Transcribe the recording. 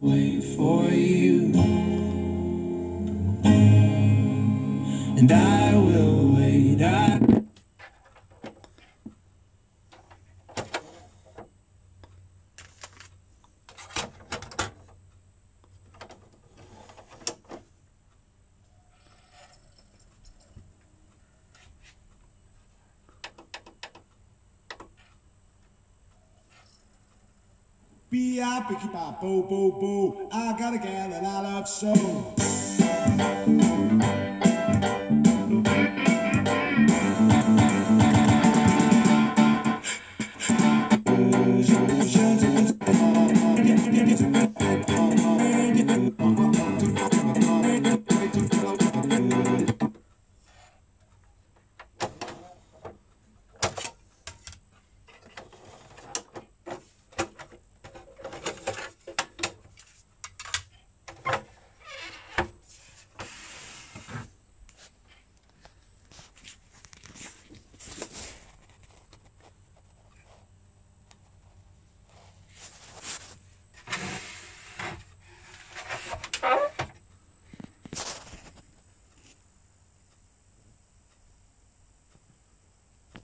for you. And I will B-I-B-I-B-O-B-O-B. I got a gal that I love so.